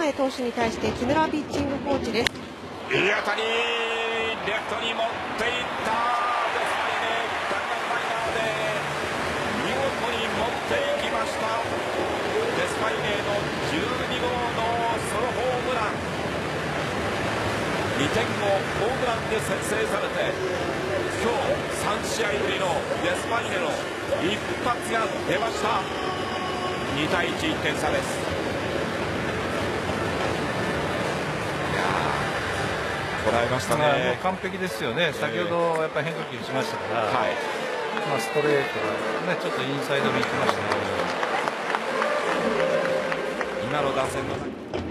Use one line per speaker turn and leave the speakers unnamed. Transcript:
前投手に対して木村ピッチングコーチです。
いい当たりレフトに持っていった。デスパイネ弾丸ライナーで見事に持っていきました。デスパイネの12号のソロホームラン。2点をホームランで先制されて今日3試合ぶりのデスパイネの一発が出ました。2対11点差です捉えましたね、
もう完璧ですよね、先ほどやっぱり変化球打ちましたから、
はい。
まあ、ストレートが、ね、ちょっとインサイドに行きましたね。
今の打線の中